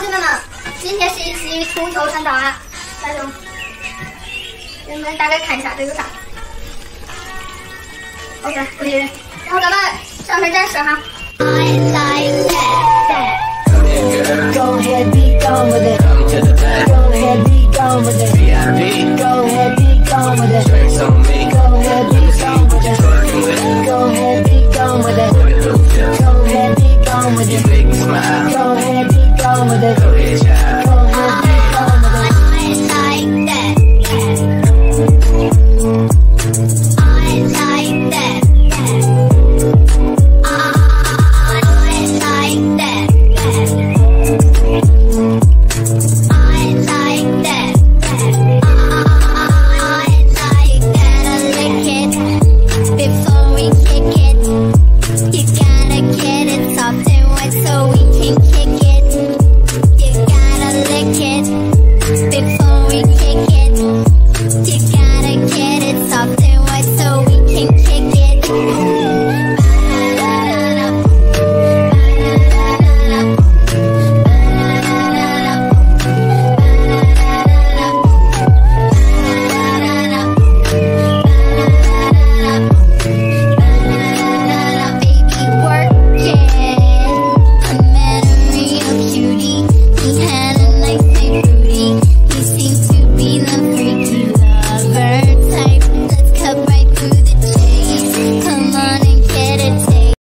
姐妹们，今天是一期足球传达，大家给你们大概看一下这有啥。OK，可以，然后咱们上身展示哈。Go ahead, be smile. Go ahead, keep going with it. Go get your